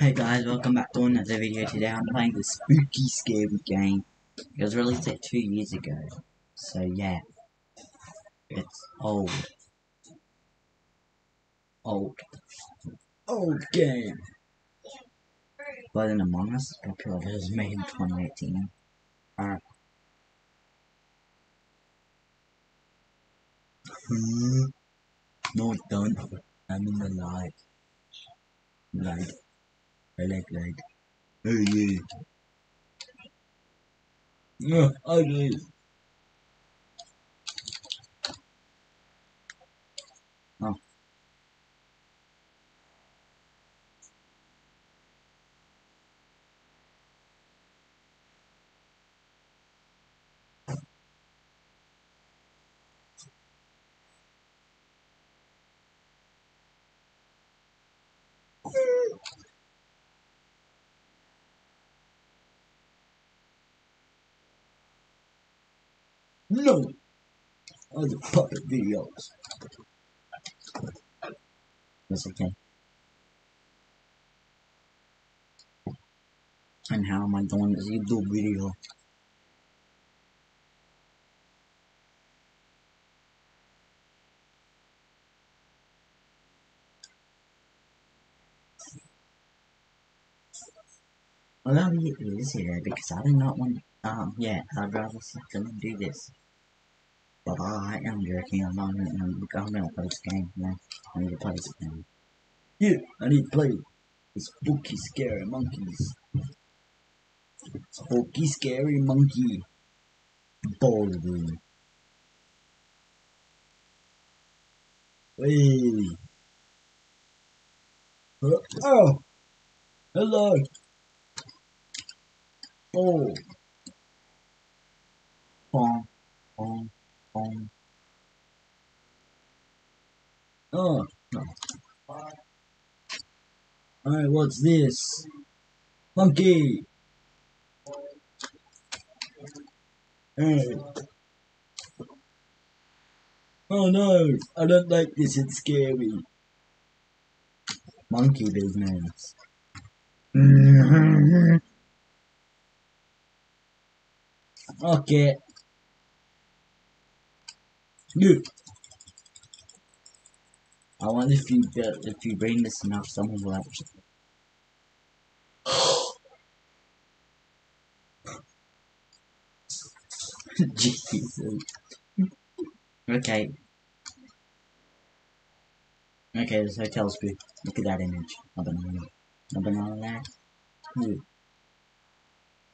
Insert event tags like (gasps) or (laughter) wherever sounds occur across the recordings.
Hey guys, welcome back to another video. Today I'm playing the spooky scary game. It was released like two years ago. So yeah. It's old. Old. Old game. But in Among Us popular. It was made in 2018. Alright. Hmm. no, don't. I'm in the light. Light. I like light. Oh yeah. Yeah, ugly. Oh. No! Other puppet videos. That's okay. And how am I doing this YouTube video? Well, it is here because I do not want, um, yeah, I'd rather second do this. But I am jerking along and I'm gonna play this game, yeah. I need to play this game. Yeah, I need to play the spooky scary monkeys. Spooky scary monkey. Ballroom. Hey. Oh! Hello! Oh! Bong. Oh, oh, oh. no. Alright, what's this? Monkey! Hey. Oh no, I don't like this, it's scary. Monkey business. Mm-hmm. okay. Good. I wonder if you if you bring this enough, someone will actually. (laughs) Jesus. Okay. Okay, this hotel's good. Look at that image. A banana. A banana there. Ooh.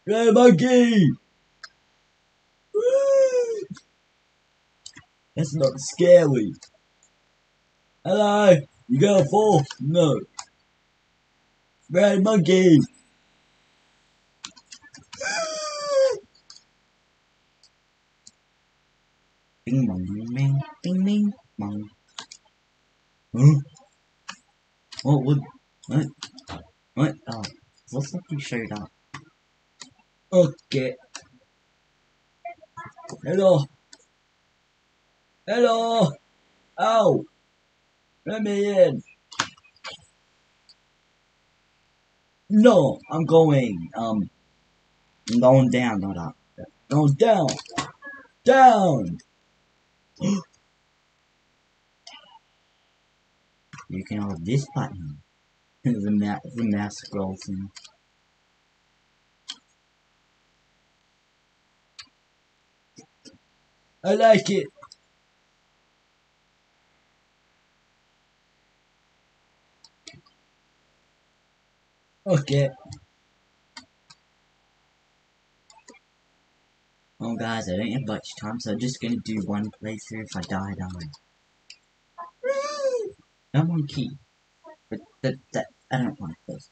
Hey, monkey! That's not scary. Hello, you got a fall? No. Red monkey. Bing bong bing bing bing bing bong. Huh? What would what? What? Oh, what's up you showed up? Okay. Hello. Hello. Ow. Let me in. No, I'm going. Um, I'm going down, not up. Going down. Down. (gasps) you can hold this button. (laughs) the map, the mouse scrolls in. I like it. Okay. Oh guys, I don't have much time, so I'm just gonna do one playthrough. If I die, I die. No monkey. But that, that, I don't like this.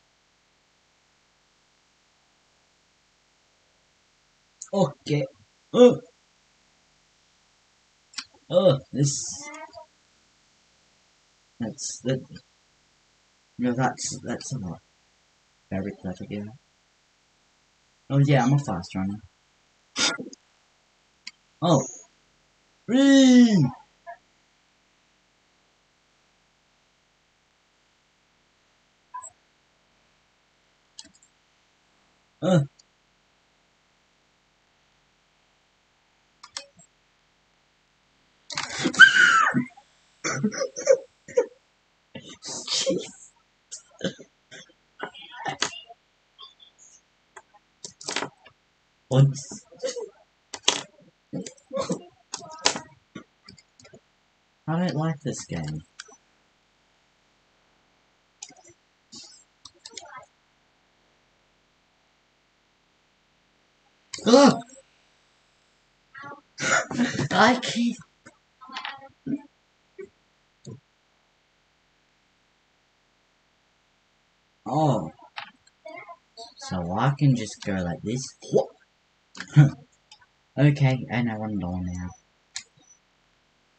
Okay. Oh. Oh, this. That's that. No, that's that's a lot. Very clever game. Oh yeah, I'm a fast runner. Oh. Whee! Uh. Once. I don't like this game. Ugh! I keep. Oh. So I can just go like this. (laughs) okay, and I run door now.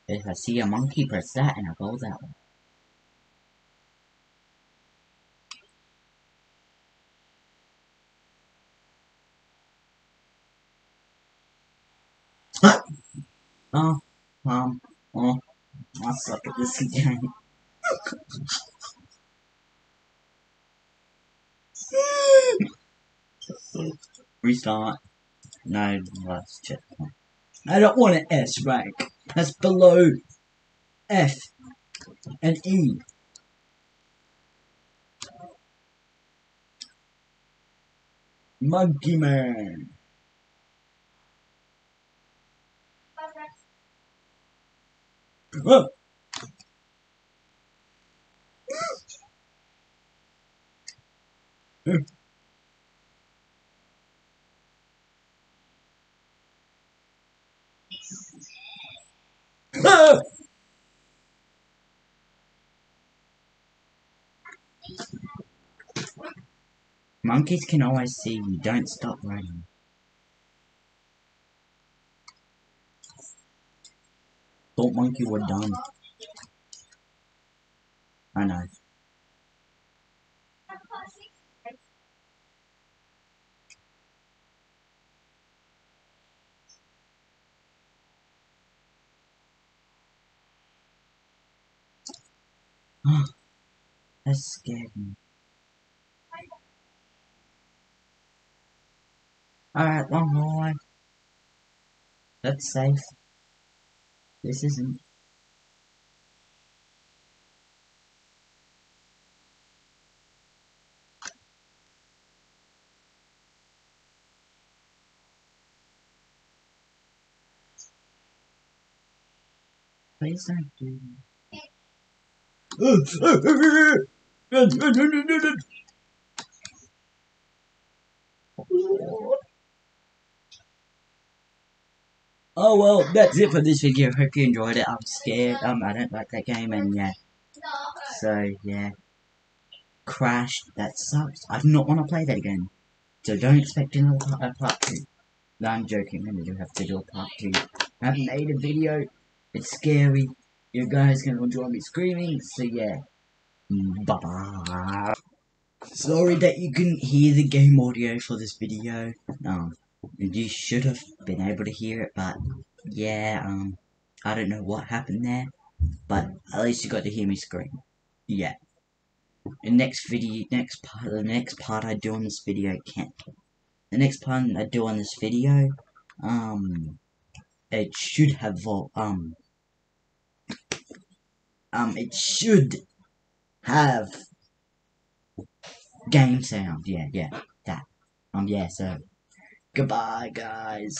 If I see a monkey, press that and I'll go that way. (laughs) oh, um, oh, I suck at this game. (laughs) Restart. No, let's check. I don't want an S rank. That's below F and E. Monkey Man. (laughs) Monkeys can always see you. Don't stop running. Thought monkey were done. I know. That scared me. Alright, one more. one. That's safe. This isn't. Please don't do that. Oh well, that's it for this video. Hope you enjoyed it. I'm scared. Um, I don't like that game, and yeah. So yeah, crashed. That sucks. I do not want to play that again. So don't expect another part, uh, part two. No, I'm joking. I'm gonna have to do a part two. I haven't made a video. It's scary. You guys gonna enjoy me screaming. So yeah. Bye bye. Sorry that you couldn't hear the game audio for this video. Um you should have been able to hear it, but yeah, um, I don't know what happened there, but at least you got to hear me scream. Yeah. The next video, next part, the next part I do on this video can't. The next part I do on this video, um, it should have um, um, it should have game sound. Yeah, yeah, that. Um, yeah. So. Goodbye, guys.